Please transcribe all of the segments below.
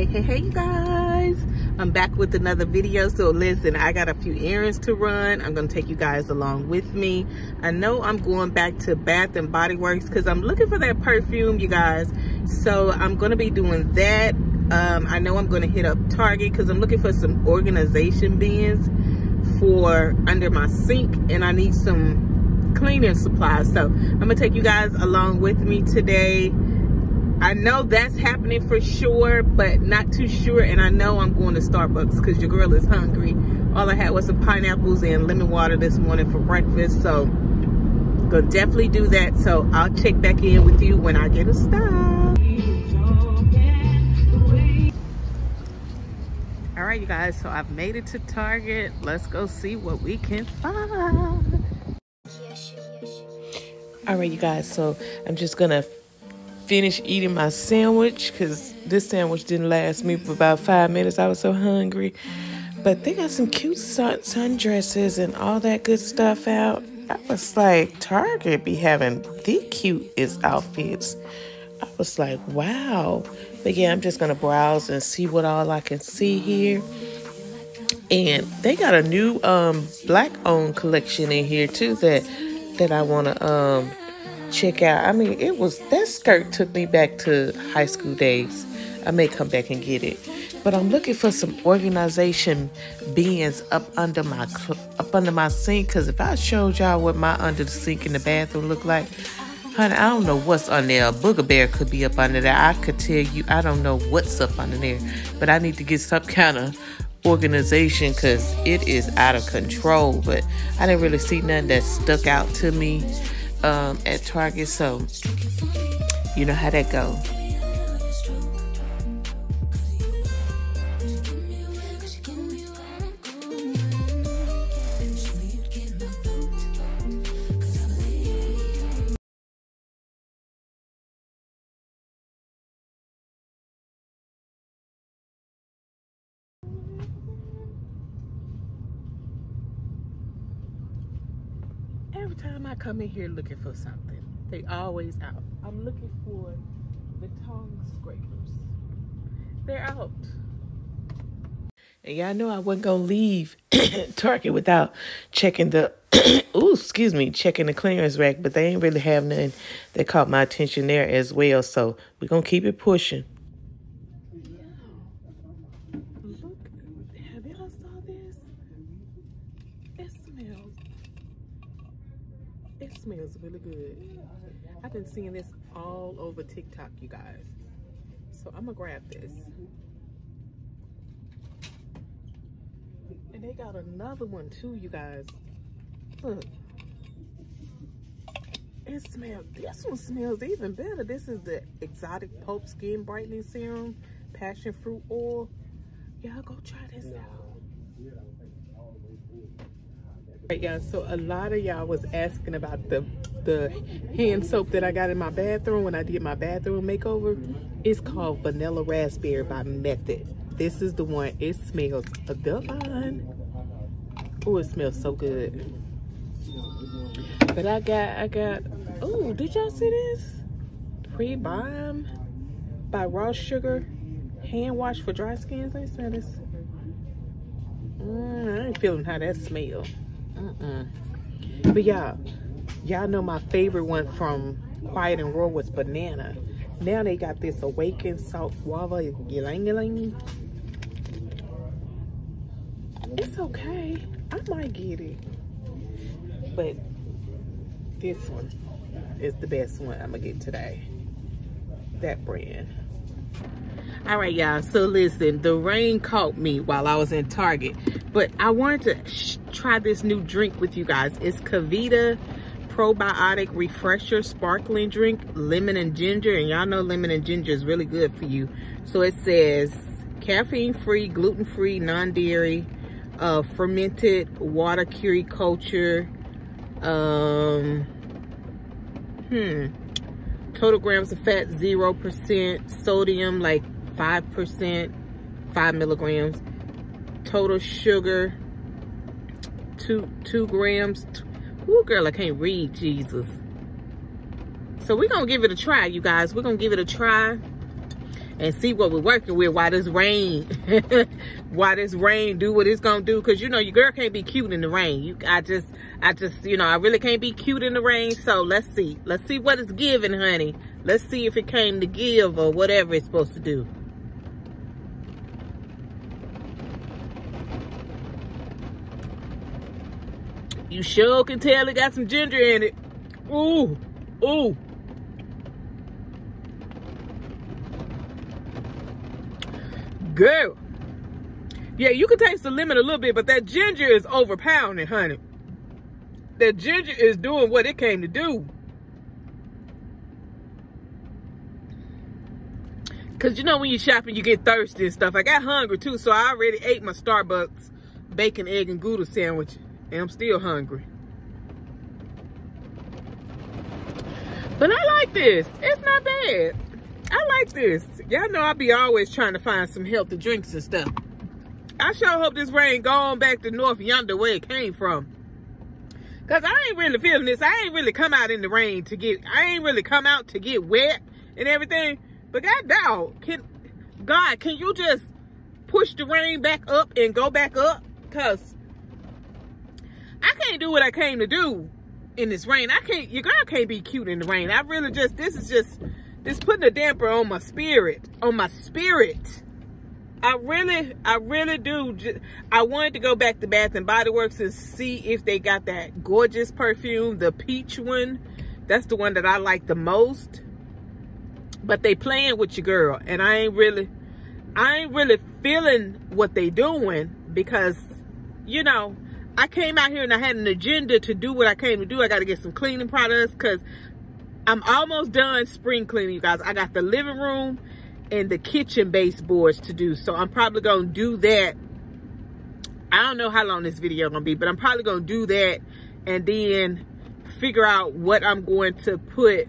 hey hey hey you guys. I'm back with another video. So listen i got a few errands to run. I'm gonna take you guys along with me. I know i'm going back to bath and body works because i'm looking for that perfume you guys. So i'm gonna be doing that. Um, i know i'm gonna hit up target because i'm looking for some organization bins for under my sink and i need some cleaning supplies. So i'm gonna take you guys along with me today I know that's happening for sure, but not too sure. And I know I'm going to Starbucks because your girl is hungry. All I had was some pineapples and lemon water this morning for breakfast. So, gonna definitely do that. So, I'll check back in with you when I get a stop. All right, you guys. So, I've made it to Target. Let's go see what we can find. All right, you guys. So, I'm just gonna finish eating my sandwich because this sandwich didn't last me for about five minutes. I was so hungry. But they got some cute sun sundresses and all that good stuff out. I was like, Target be having the cutest outfits. I was like, wow. But yeah, I'm just going to browse and see what all I can see here. And they got a new um, black owned collection in here too that that I want to um, check out. I mean, it was that skirt took me back to high school days. I may come back and get it, but I'm looking for some organization bins up under my up under my sink. Cause if I showed y'all what my under the sink in the bathroom look like, honey, I don't know what's on there. A booger bear could be up under there. I could tell you, I don't know what's up under there, but I need to get some kind of organization because it is out of control. But I didn't really see nothing that stuck out to me um, at Target. So you know how that go. Every time I come in here looking for something, they always out. I'm looking for the tongue scrapers. They're out. And y'all know I wasn't gonna leave Target without checking the ooh, excuse me, checking the clearance rack, but they ain't really have nothing that caught my attention there as well. So we're gonna keep it pushing. Smells really good. I've been seeing this all over TikTok, you guys. So I'm gonna grab this. And they got another one too, you guys. Look. It smells, this one smells even better. This is the Exotic Pope Skin Brightening Serum, Passion Fruit Oil. Y'all go try this out. Right, y'all, so a lot of y'all was asking about the the hand soap that I got in my bathroom when I did my bathroom makeover. It's called Vanilla Raspberry by Method. This is the one. It smells divine. Oh, it smells so good. But I got, I got, oh, did y'all see this? Pre-Balm by Raw Sugar. Hand wash for dry skin. Let me smell this. Mm, I ain't feeling how that smells. Mm-mm. But y'all, y'all know my favorite one from Quiet and Raw was banana. Now they got this awakened Salt Guava Ylang Ylang. It's okay. I might get it. But this one is the best one I'm gonna get today. That brand. All right, y'all. So listen, the rain caught me while I was in Target, but I wanted to try this new drink with you guys. It's KeVita Probiotic Refresher Sparkling Drink, lemon and ginger. And y'all know lemon and ginger is really good for you. So it says caffeine-free, gluten-free, non-dairy, uh, fermented water kefir culture. Um, hmm. Total grams of fat, 0%. Sodium, like 5%, 5 milligrams. Total sugar, 2, two grams. Ooh, girl, I can't read, Jesus. So we're going to give it a try, you guys. We're going to give it a try. and see what we're working with while this rain while this rain do what it's gonna do because you know your girl can't be cute in the rain you i just i just you know i really can't be cute in the rain so let's see let's see what it's giving honey let's see if it came to give or whatever it's supposed to do you sure can tell it got some ginger in it ooh ooh Girl. Yeah, you can taste the lemon a little bit, but that ginger is overpowering, honey. That ginger is doing what it came to do. Cause you know when you're shopping, you get thirsty and stuff. I got hungry too, so I already ate my Starbucks bacon, egg, and Gouda sandwich, and I'm still hungry. But I like this. It's not bad. I like this. Y'all know I be always trying to find some healthy drinks and stuff. I sure hope this rain going back to North Yonder where it came from. Cause I ain't really feeling this. I ain't really come out in the rain to get, I ain't really come out to get wet and everything. But God dog, can, God, can you just push the rain back up and go back up? Cause can't do what I came to do in this rain. I can't, your girl can't be cute in the rain. I really just, this is just, this putting a damper on my spirit, on my spirit. I really, I really do. I wanted to go back to Bath and Body Works and see if they got that gorgeous perfume, the peach one. That's the one that I like the most. But they playing with your girl, and I ain't really, I ain't really feeling what they doing because, you know, I came out here and I had an agenda to do what I came to do. I got to get some cleaning products because I'm almost done spring cleaning, you guys. I got the living room and the kitchen baseboards to do. So I'm probably going to do that. I don't know how long this video going to be, but I'm probably going to do that and then figure out what I'm going to put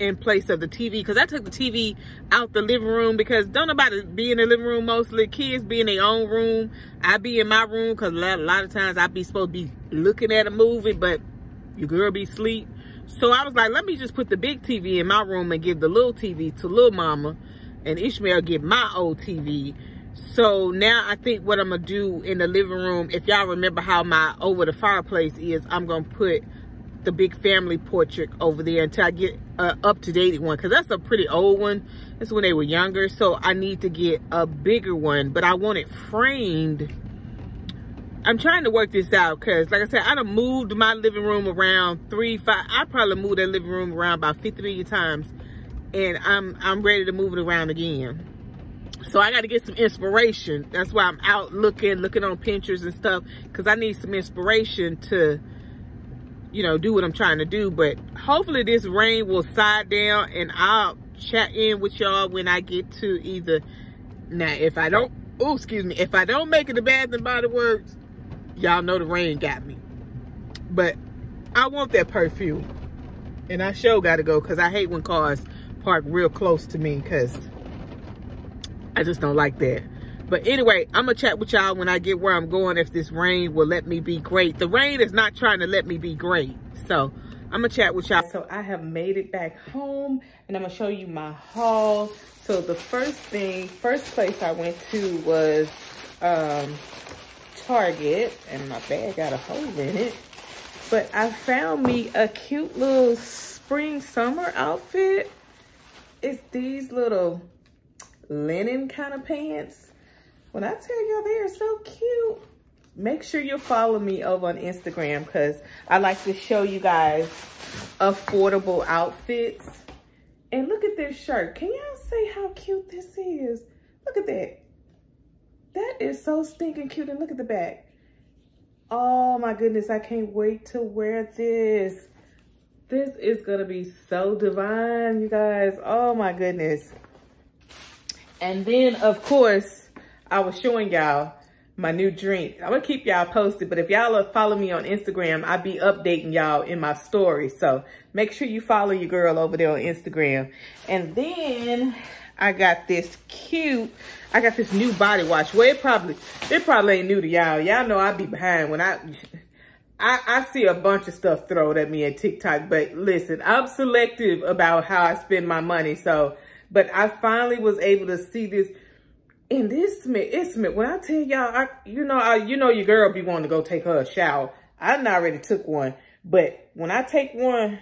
in place of the TV because I took the TV out the living room because don't nobody be in the living room mostly. Kids be in their own room. I be in my room because a lot of times I be supposed to be looking at a movie, but your girl be asleep. So I was like, let me just put the big TV in my room and give the little TV to little mama and Ishmael get my old TV. So now I think what I'm going to do in the living room, if y'all remember how my over the fireplace is, I'm going to put the big family portrait over there until I get a up-to-date one because that's a pretty old one. That's when they were younger. So I need to get a bigger one, but I want it framed I'm trying to work this out because, like I said, I done moved my living room around three, five. I probably moved that living room around about 50 million times, and I'm I'm ready to move it around again. So I got to get some inspiration. That's why I'm out looking, looking on Pinterest and stuff, because I need some inspiration to, you know, do what I'm trying to do. But hopefully this rain will side down, and I'll chat in with y'all when I get to either. Now, if I don't, oh, excuse me, if I don't make it to Bath and Body Works, y'all know the rain got me. But I want that perfume. And I sure got to go because I hate when cars park real close to me because I just don't like that. But anyway, I'm going to chat with y'all when I get where I'm going if this rain will let me be great. The rain is not trying to let me be great. So I'm going to chat with y'all. So I have made it back home and I'm going to show you my haul. So the first thing, first place I went to was um, Target and my bag got a hole in it. But I found me a cute little spring summer outfit. It's these little linen kind of pants. When I tell y'all they are so cute, make sure you follow me over on Instagram because I like to show you guys affordable outfits. And look at this shirt. Can y'all say how cute this is? Look at that. That is so stinking cute. And look at the back. Oh my goodness, I can't wait to wear this. This is gonna be so divine, you guys. Oh my goodness. And then, of course, I was showing y'all my new drink. I'm gonna keep y'all posted, but if y'all follow me on Instagram, I'll be updating y'all in my story. So make sure you follow your girl over there on Instagram. And then I got this cute, I got this new body wash. Well, it probably, it probably ain't new to y'all. Y'all know I be behind when I, I, I see a bunch of stuff thrown at me at TikTok. But listen, I'm selective about how I spend my money. So But I finally was able to see this. And this smell, it smell. When I tell y'all, I, you know, I, you know, your girl be wanting to go take her a shower. I already took one, but when I take one,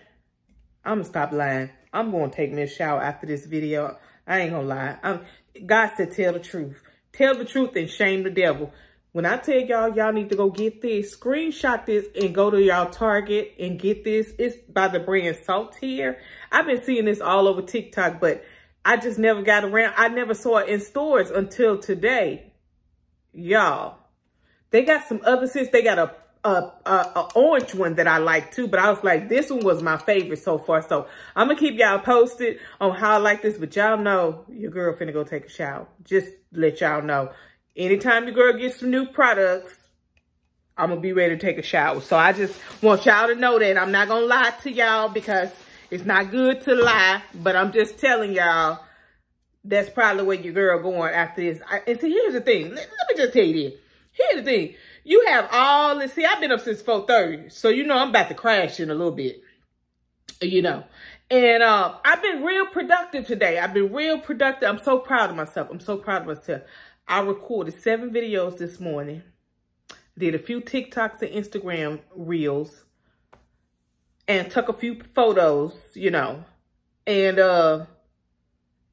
I'm gonna stop lying. I'm gonna take me a shower after this video. I ain't gonna lie. I'm, God said, tell the truth. Tell the truth and shame the devil. When I tell y'all, y'all need to go get this, screenshot this and go to y'all Target and get this. It's by the brand Saltair. I've been seeing this all over TikTok, but I just never got around. I never saw it in stores until today. Y'all, they got some other scents. They got a a, a, a, orange one that I like too, but I was like, this one was my favorite so far. So I'm gonna keep y'all posted on how I like this, but y'all know your girl finna go take a shower. Just let y'all know. Anytime your girl gets some new products, I'm gonna be ready to take a shower. So I just want y'all to know that I'm not gonna lie to y'all because it's not good to lie, but I'm just telling y'all that's probably where your girl going after this. I, and see, here's the thing. Let, let me just tell you this. Here's the thing. You have all this. See, I've been up since 4.30. So, you know, I'm about to crash in a little bit. You know. And uh, I've been real productive today. I've been real productive. I'm so proud of myself. I'm so proud of myself. I recorded seven videos this morning. Did a few TikToks and Instagram reels. And took a few photos, you know. And uh,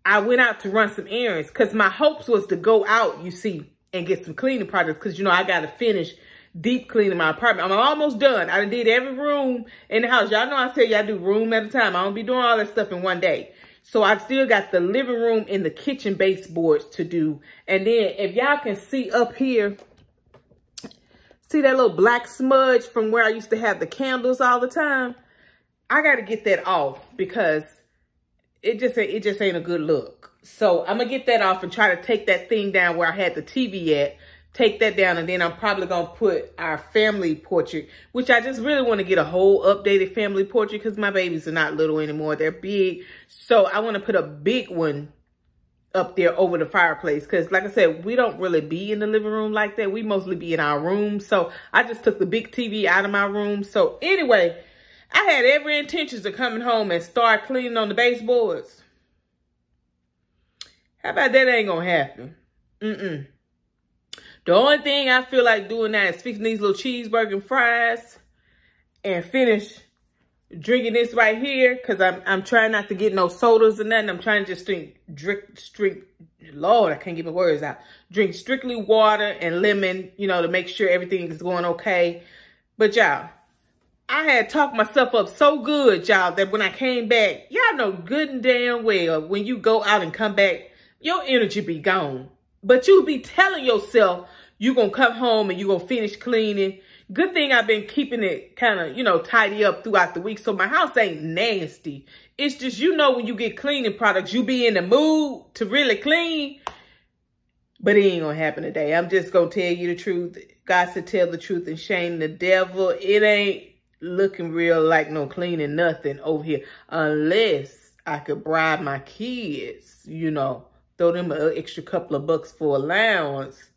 I went out to run some errands. Because my hopes was to go out, you see and get some cleaning products because, you know, I got to finish deep cleaning my apartment. I'm almost done. I did every room in the house. Y'all know I tell you I do room at a time. I don't be doing all that stuff in one day. So I still got the living room and the kitchen baseboards to do. And then if y'all can see up here, see that little black smudge from where I used to have the candles all the time? I got to get that off because it just it just ain't a good look. So I'm going to get that off and try to take that thing down where I had the TV at. Take that down and then I'm probably going to put our family portrait, which I just really want to get a whole updated family portrait because my babies are not little anymore. They're big. So I want to put a big one up there over the fireplace because like I said, we don't really be in the living room like that. We mostly be in our room. So I just took the big TV out of my room. So anyway, I had every intentions of coming home and start cleaning on the baseboards. How about that ain't gonna happen? Mm-mm. The only thing I feel like doing now is fixing these little cheeseburger and fries and finish drinking this right here because I'm I'm trying not to get no sodas or nothing. I'm trying to just drink, drink, drink, Lord, I can't get my words out. Drink strictly water and lemon, you know, to make sure everything is going okay. But y'all, I had talked myself up so good, y'all, that when I came back, y'all know good and damn well when you go out and come back your energy be gone. But you be telling yourself you to come home and you to finish cleaning. Good thing I've been keeping it kind of, you know, tidy up throughout the week. So my house ain't nasty. It's just, you know, when you get cleaning products, you be in the mood to really clean. But it ain't to happen today. I'm just to tell you the truth. God said tell the truth and shame the devil. It ain't looking real like no cleaning nothing over here. Unless I could bribe my kids, you know throw them an extra couple of bucks for allowance.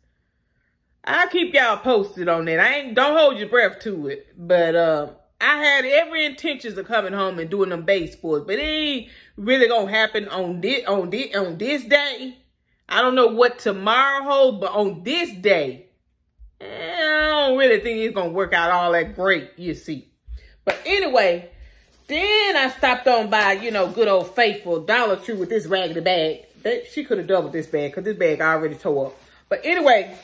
I'll keep y'all posted on that. I ain't don't hold your breath to it. But uh, I had every intentions of coming home and doing them baseboards, but it ain't really gonna happen on this on this on this day. I don't know what tomorrow holds, but on this day, eh, don't really think it's gonna work out all that great, you see. But anyway, then I stopped on by, you know, good old faithful Dollar Tree with this raggedy bag. They, she could have doubled this bag because this bag I already tore up. But anyway,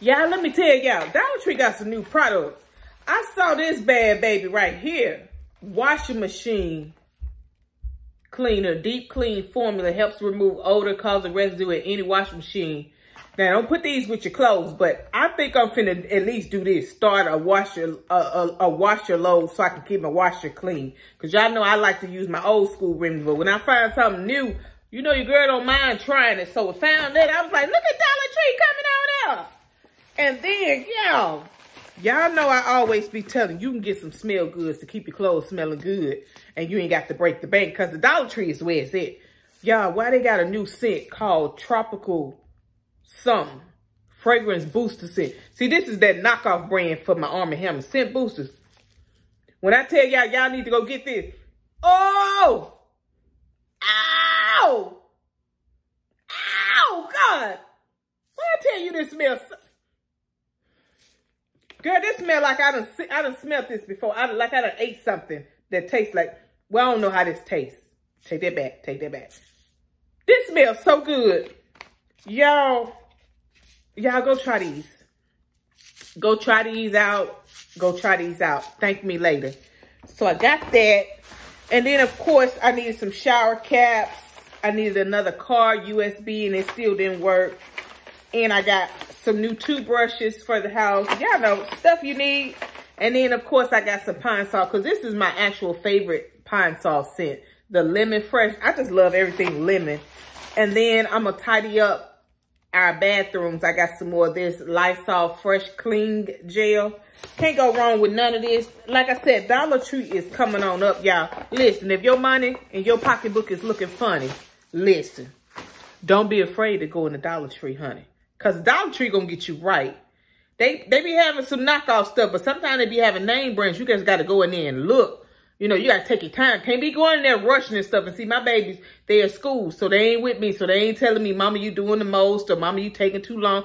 y'all, let me tell y'all, Dollar Tree got some new products. I saw this bad baby right here. Washing machine cleaner. Deep clean formula helps remove odor, causing residue in any washing machine. Now, don't put these with your clothes, but I think I'm finna at least do this. Start a washer, a, a, a washer load so I can keep my washer clean. Because y'all know I like to use my old school rims, but when I find something new, you know your girl don't mind trying it. So we found that. I was like, look at Dollar Tree coming out. And then, y'all, y'all know I always be telling you can get some smell goods to keep your clothes smelling good. And you ain't got to break the bank because the Dollar Tree is where it's at. Y'all, why they got a new scent called Tropical Something. Fragrance Booster Scent. See, this is that knockoff brand for my Arm & Hammer. Scent Boosters. When I tell y'all, y'all need to go get this. Oh! Ow! Ow, God! What I tell you this smells? Girl, this smell like I done, I done smelled this before. I like I done ate something that tastes like, well, I don't know how this tastes. Take that back, take that back. This smells so good. Y'all, y'all go try these. Go try these out. Go try these out. Thank me later. So I got that. And then, of course, I needed some shower caps. I needed another car USB, and it still didn't work. And I got some new toothbrushes for the house. Y'all know, stuff you need. And then, of course, I got some Pine-Sol, because this is my actual favorite Pine-Sol scent. The lemon fresh. I just love everything lemon. And then I'm going to tidy up our bathrooms. I got some more of this Lysol Fresh Clean Gel. Can't go wrong with none of this. Like I said, Dollar Tree is coming on up, y'all. Listen, if your money and your pocketbook is looking funny, listen. Don't be afraid to go in the Dollar Tree, honey. Because Dollar Tree going to get you right. They they be having some knockoff stuff, but sometimes they be having name brands. You guys got to go in there and look. You know, you got to take your time. Can't be going in there rushing and stuff. And see, my babies, they at school, so they ain't with me. So they ain't telling me, Mama, you doing the most, or Mama, you taking too long.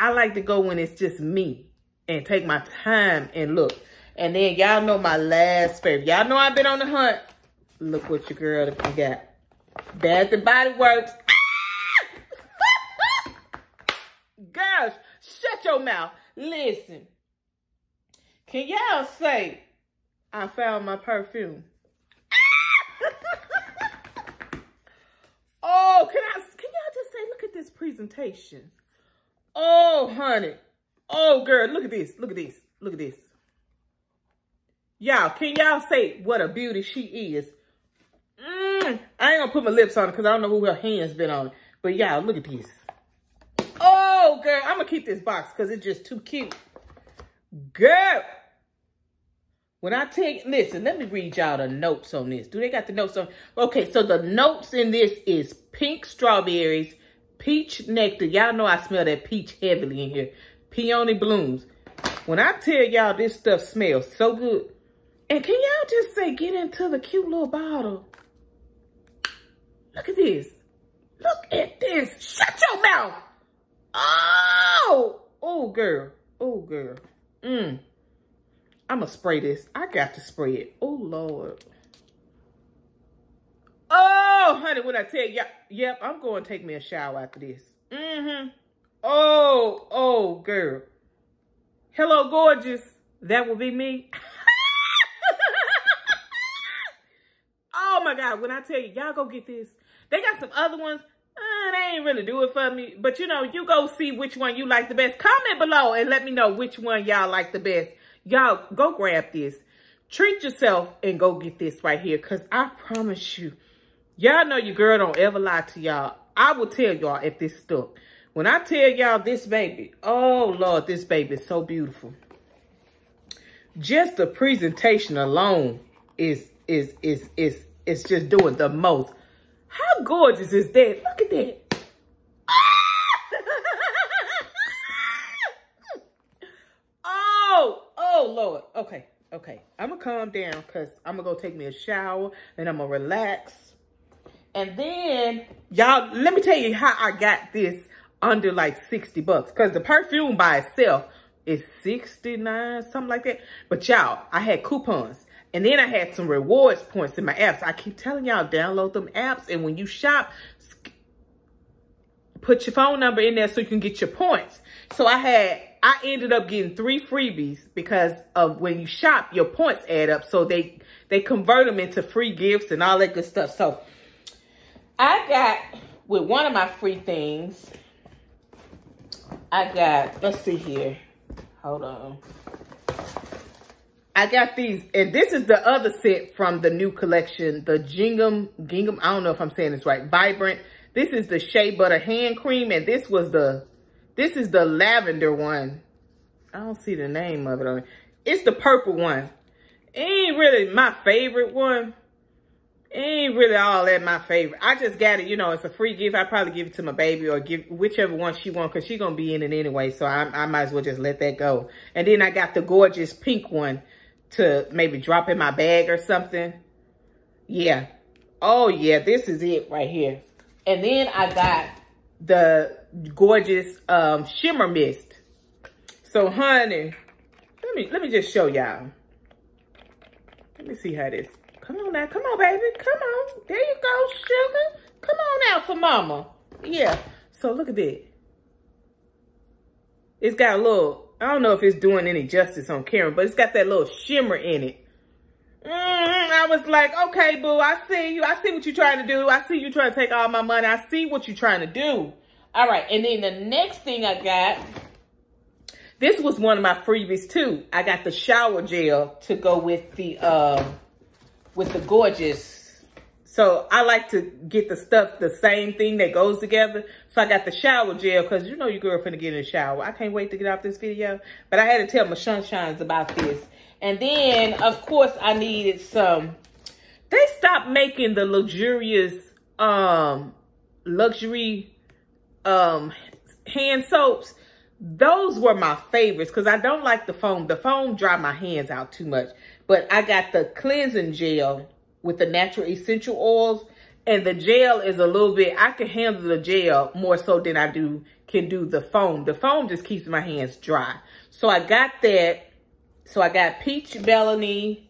I like to go when it's just me and take my time and look. And then y'all know my last favorite. Y'all know I've been on the hunt. Look what your girl got. Bath and Body Works. Girls, shut your mouth. Listen. Can y'all say I found my perfume. oh, can I, can y'all just say, look at this presentation. Oh, honey. Oh, girl, look at this. Look at this. Look at this. Y'all, can y'all say what a beauty she is? Mm, I ain't gonna put my lips on it because I don't know who her hands been on. But y'all, look at this. Oh, girl, I'm gonna keep this box because it's just too cute. Girl. When I take, listen, let me read y'all the notes on this. Do they got the notes on? Okay, so the notes in this is pink strawberries, peach nectar. Y'all know I smell that peach heavily in here. Peony blooms. When I tell y'all this stuff smells so good. And can y'all just say, get into the cute little bottle. Look at this. Look at this. Shut your mouth. Oh, oh, girl. Oh, girl. Mmm. I'm going to spray this. I got to spray it. Oh, Lord. Oh, honey, when I tell y'all, yep, I'm going to take me a shower after this. Mm-hmm. Oh, oh, girl. Hello, gorgeous. That will be me. oh, my God. When I tell you, y'all go get this. They got some other ones. Uh, they ain't really do it for me. But, you know, you go see which one you like the best. Comment below and let me know which one y'all like the best. Y'all, go grab this. Treat yourself and go get this right here. Because I promise you, y'all know your girl don't ever lie to y'all. I will tell y'all if this stuck. When I tell y'all this baby, oh, Lord, this baby is so beautiful. Just the presentation alone is, is, is, is, is just doing the most. How gorgeous is that? Look at that. Oh, Lord. Okay, okay. I'm going to calm down because I'm going to go take me a shower and I'm going to relax. And then, y'all, let me tell you how I got this under like 60 bucks. Because the perfume by itself is 69, something like that. But y'all, I had coupons. And then I had some rewards points in my apps. I keep telling y'all, download them apps. And when you shop, put your phone number in there so you can get your points. So I had I ended up getting three freebies because of when you shop, your points add up. So they, they convert them into free gifts and all that good stuff. So I got, with one of my free things, I got, let's see here. Hold on. I got these, and this is the other set from the new collection, the Gingham, Gingham, I don't know if I'm saying this right, Vibrant. This is the Shea Butter Hand Cream, and this was the this is the lavender one. I don't see the name of it on it. It's the purple one. It ain't really my favorite one. It ain't really all that my favorite. I just got it, you know, it's a free gift. I probably give it to my baby or give whichever one she wants because she's going to be in it anyway. So I, I might as well just let that go. And then I got the gorgeous pink one to maybe drop in my bag or something. Yeah. Oh, yeah. This is it right here. And then I got the gorgeous um, shimmer mist. So honey, let me let me just show y'all. Let me see how this. Come on now, come on, baby. Come on. There you go, sugar. Come on out for mama. Yeah. So look at that. It's got a little, I don't know if it's doing any justice on camera, but it's got that little shimmer in it. Mm -hmm. I was like, okay, boo, I see you. I see what you're trying to do. I see you trying to take all my money. I see what you're trying to do. All right. And then the next thing I got, this was one of my freebies too. I got the shower gel to go with the, uh, with the gorgeous. So I like to get the stuff, the same thing that goes together. So I got the shower gel because you know your girl finna get in the shower. I can't wait to get off this video. But I had to tell my sunshines about this. And then, of course, I needed some. They stopped making the luxurious, um, luxury, um, hand soaps. Those were my favorites because I don't like the foam. The foam dry my hands out too much. But I got the cleansing gel with the natural essential oils. And the gel is a little bit, I can handle the gel more so than I do can do the foam. The foam just keeps my hands dry. So I got that so I got peach Bellini.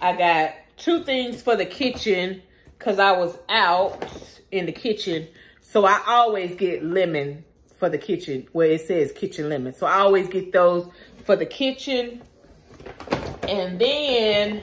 I got two things for the kitchen because I was out in the kitchen. So I always get lemon for the kitchen where it says kitchen lemon. So I always get those for the kitchen. And then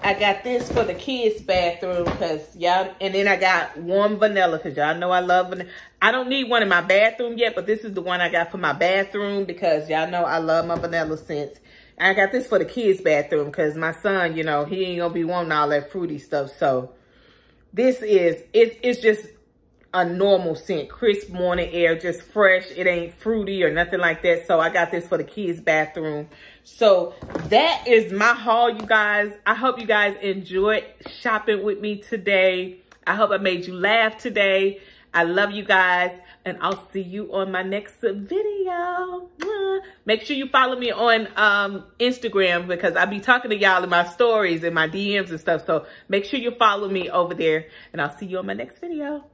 I got this for the kids' bathroom because y'all, and then I got warm vanilla because y'all know I love vanilla. I don't need one in my bathroom yet, but this is the one I got for my bathroom because y'all know I love my vanilla scents. I got this for the kids' bathroom because my son, you know, he ain't gonna be wanting all that fruity stuff. So this is, it's, it's just a normal scent, crisp morning air, just fresh. It ain't fruity or nothing like that. So I got this for the kids' bathroom. So that is my haul, you guys. I hope you guys enjoyed shopping with me today. I hope I made you laugh today. I love you guys and I'll see you on my next video. Make sure you follow me on um, Instagram because I'll be talking to y'all in my stories and my DMs and stuff. So make sure you follow me over there and I'll see you on my next video.